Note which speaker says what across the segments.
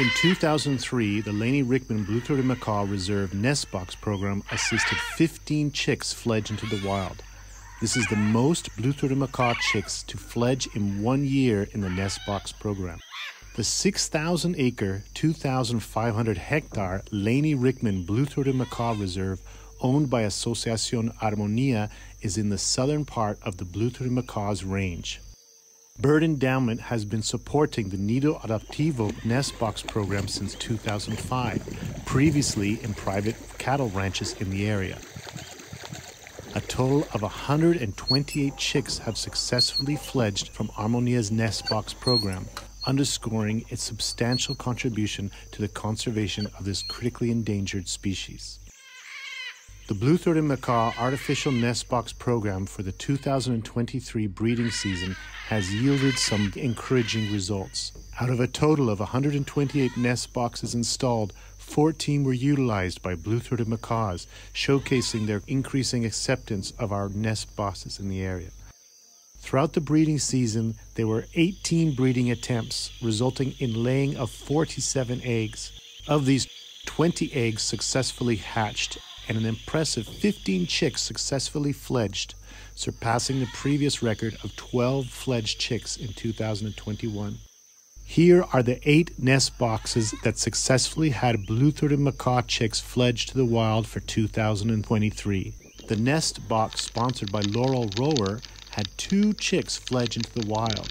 Speaker 1: In 2003, the Laney Rickman Blue-throated Macaw Reserve Nest Box program assisted 15 chicks fledge into the wild. This is the most blue-throated macaw chicks to fledge in one year in the Nest Box program. The 6,000 acre, 2,500 hectare Laney Rickman Blue-throated Macaw Reserve owned by Asociación Armonía is in the southern part of the blue-throated macaws range. Bird Endowment has been supporting the Nido Adoptivo Nest Box program since 2005, previously in private cattle ranches in the area. A total of 128 chicks have successfully fledged from Armonia's Nest Box program, underscoring its substantial contribution to the conservation of this critically endangered species. The Blue Throated Macaw Artificial Nest Box program for the 2023 breeding season has yielded some encouraging results. Out of a total of 128 nest boxes installed, 14 were utilized by blue throated macaws, showcasing their increasing acceptance of our nest boxes in the area. Throughout the breeding season, there were 18 breeding attempts, resulting in laying of 47 eggs. Of these, 20 eggs successfully hatched, and an impressive 15 chicks successfully fledged, surpassing the previous record of 12 fledged chicks in 2021. Here are the eight nest boxes that successfully had blue throated macaw chicks fledged to the wild for 2023. The nest box sponsored by Laurel Rower had two chicks fledge into the wild.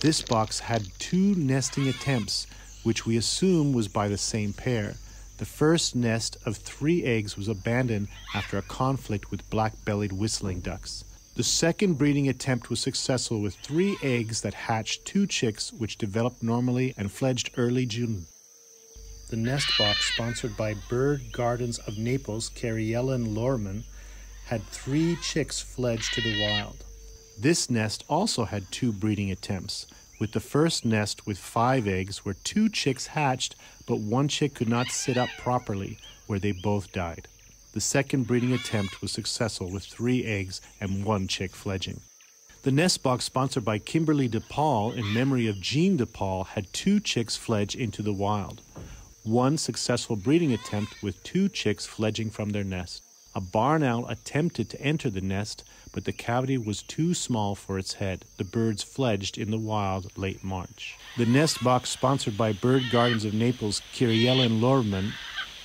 Speaker 1: This box had two nesting attempts, which we assume was by the same pair. The first nest of three eggs was abandoned after a conflict with black bellied whistling ducks. The second breeding attempt was successful with three eggs that hatched two chicks, which developed normally and fledged early June. The nest box, sponsored by Bird Gardens of Naples, Cariella and Lorman, had three chicks fledged to the wild. This nest also had two breeding attempts, with the first nest with five eggs where two chicks hatched, but one chick could not sit up properly, where they both died. The second breeding attempt was successful with three eggs and one chick fledging. The nest box sponsored by Kimberly DePaul in memory of Jean DePaul had two chicks fledge into the wild. One successful breeding attempt with two chicks fledging from their nest. A barn owl attempted to enter the nest, but the cavity was too small for its head. The birds fledged in the wild late March. The nest box, sponsored by Bird Gardens of Naples, Kiriella and Lorman,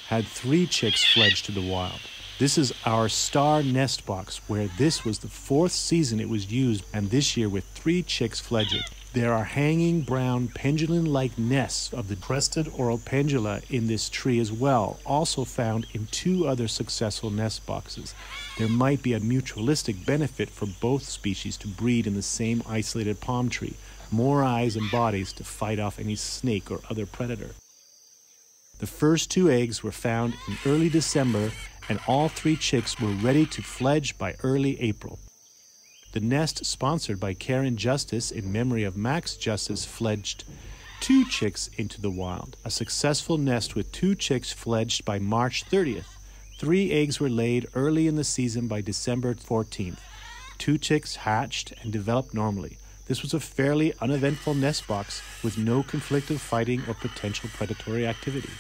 Speaker 1: had three chicks fledged to the wild. This is our star nest box, where this was the fourth season it was used, and this year with three chicks fledging. There are hanging brown pendulum like nests of the crested Pendula in this tree as well, also found in two other successful nest boxes. There might be a mutualistic benefit for both species to breed in the same isolated palm tree, more eyes and bodies to fight off any snake or other predator. The first two eggs were found in early December, and all three chicks were ready to fledge by early April. The nest, sponsored by Karen Justice in memory of Max Justice, fledged two chicks into the wild. A successful nest with two chicks fledged by March 30th. Three eggs were laid early in the season by December 14th. Two chicks hatched and developed normally. This was a fairly uneventful nest box with no conflictive fighting or potential predatory activity.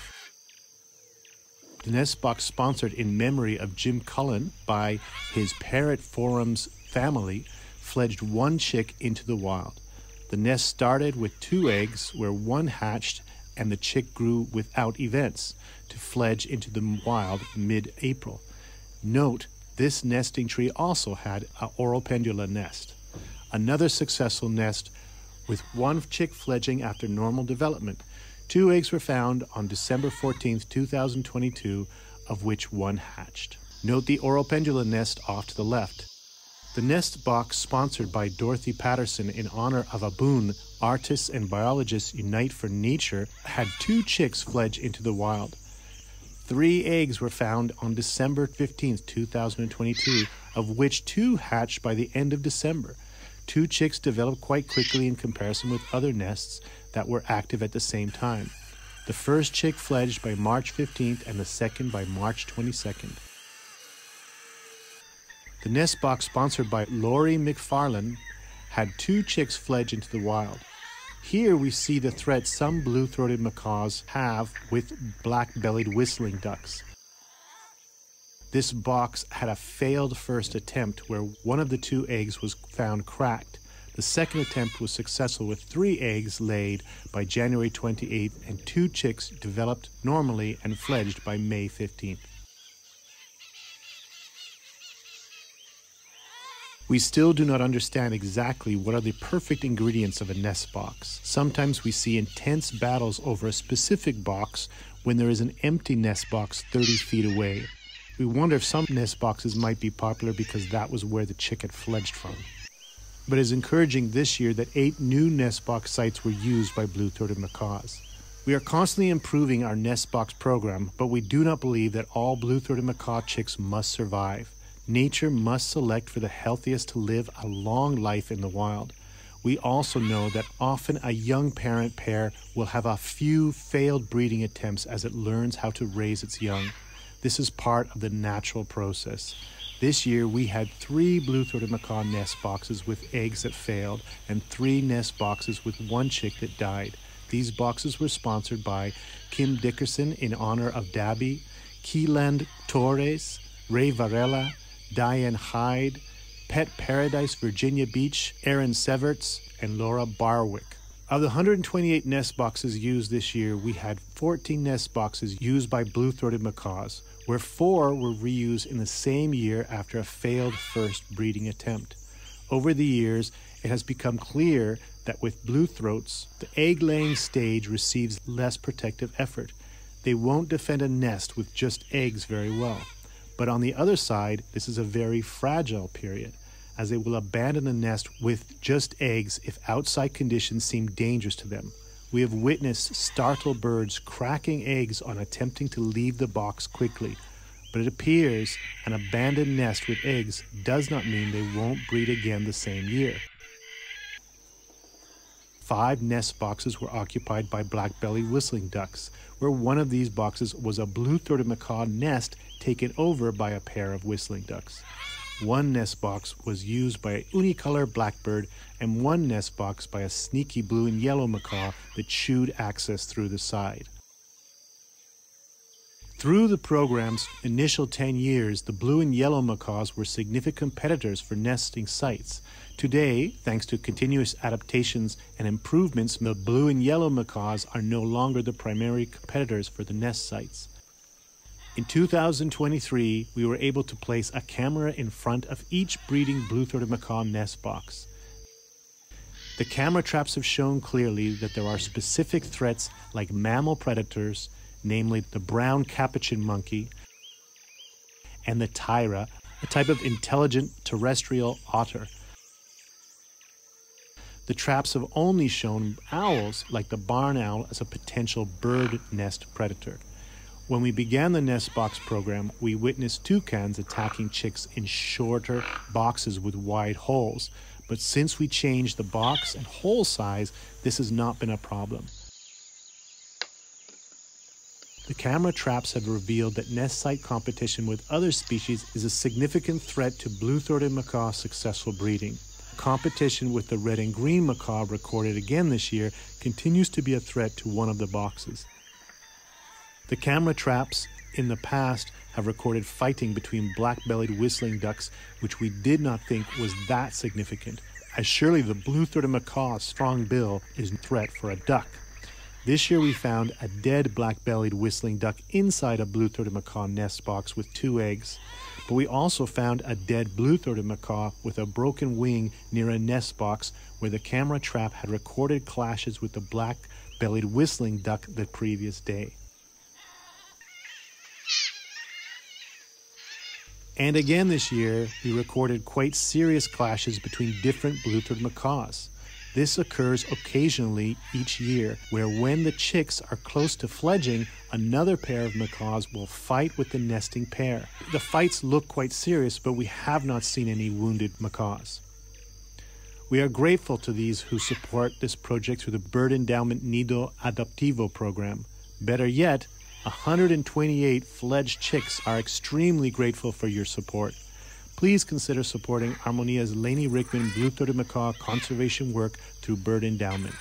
Speaker 1: The nest box sponsored in memory of Jim Cullen by his Parrot Forums family fledged one chick into the wild. The nest started with two eggs, where one hatched and the chick grew without events to fledge into the wild mid April. Note, this nesting tree also had a oropendola nest. Another successful nest with one chick fledging after normal development. Two eggs were found on December 14, 2022, of which one hatched. Note the oropendola nest off to the left. The Nest Box, sponsored by Dorothy Patterson in honor of ABUN artists and biologists unite for nature, had two chicks fledge into the wild. Three eggs were found on December 15, 2022, of which two hatched by the end of December. Two chicks developed quite quickly in comparison with other nests that were active at the same time. The first chick fledged by March 15th and the second by March 22nd. The nest box, sponsored by Laurie McFarlane, had two chicks fledge into the wild. Here we see the threat some blue throated macaws have with black bellied whistling ducks. This box had a failed first attempt where one of the two eggs was found cracked. The second attempt was successful with three eggs laid by January 28th and two chicks developed normally and fledged by May 15th. We still do not understand exactly what are the perfect ingredients of a nest box. Sometimes we see intense battles over a specific box when there is an empty nest box 30 feet away. We wonder if some nest boxes might be popular because that was where the chick had fledged from. But it's encouraging this year that eight new nest box sites were used by blue-throated macaws. We are constantly improving our nest box program, but we do not believe that all blue-throated macaw chicks must survive. Nature must select for the healthiest to live a long life in the wild. We also know that often a young parent pair will have a few failed breeding attempts as it learns how to raise its young. This is part of the natural process. This year we had three blue-throated macaw nest boxes with eggs that failed and three nest boxes with one chick that died. These boxes were sponsored by Kim Dickerson in honor of Dabby, Keeland Torres, Ray Varela, Diane Hyde, Pet Paradise Virginia Beach, Aaron Severts, and Laura Barwick. Of the 128 nest boxes used this year, we had 14 nest boxes used by blue throated macaws, where four were reused in the same year after a failed first breeding attempt. Over the years, it has become clear that with blue throats, the egg laying stage receives less protective effort. They won't defend a nest with just eggs very well. But on the other side, this is a very fragile period, as they will abandon the nest with just eggs if outside conditions seem dangerous to them. We have witnessed startled birds cracking eggs on attempting to leave the box quickly, but it appears an abandoned nest with eggs does not mean they won't breed again the same year. Five nest boxes were occupied by black-bellied whistling ducks, where one of these boxes was a blue-throated macaw nest taken over by a pair of whistling ducks. One nest box was used by a unicolor blackbird and one nest box by a sneaky blue and yellow macaw that chewed access through the side. Through the program's initial 10 years, the blue and yellow macaws were significant competitors for nesting sites. Today, thanks to continuous adaptations and improvements, the blue and yellow macaws are no longer the primary competitors for the nest sites. In 2023, we were able to place a camera in front of each breeding blue-throated macaw nest box. The camera traps have shown clearly that there are specific threats like mammal predators, namely the brown capuchin monkey and the tayra, a type of intelligent terrestrial otter. The traps have only shown owls like the barn owl as a potential bird nest predator. When we began the nest box program, we witnessed toucans attacking chicks in shorter boxes with wide holes. But since we changed the box and hole size, this has not been a problem. The camera traps have revealed that nest site competition with other species is a significant threat to blue-throated macaw successful breeding. Competition with the red and green macaw recorded again this year continues to be a threat to one of the boxes. The camera traps in the past have recorded fighting between black-bellied whistling ducks, which we did not think was that significant, as surely the blue-throated macaw's strong bill is a threat for a duck. This year we found a dead black-bellied whistling duck inside a blue-throated macaw nest box with two eggs, but we also found a dead blue-throated macaw with a broken wing near a nest box where the camera trap had recorded clashes with the black-bellied whistling duck the previous day. And again this year, we recorded quite serious clashes between different blue-throated macaws. This occurs occasionally each year, where when the chicks are close to fledging, another pair of macaws will fight with the nesting pair. The fights look quite serious, but we have not seen any wounded macaws. We are grateful to these who support this project through the Bird Endowment Nido Adoptivo program. Better yet, 128 fledged chicks are extremely grateful for your support. Please consider supporting Armonia's Laney Rickman Blue Throated Macaw conservation work through Bird Endowment.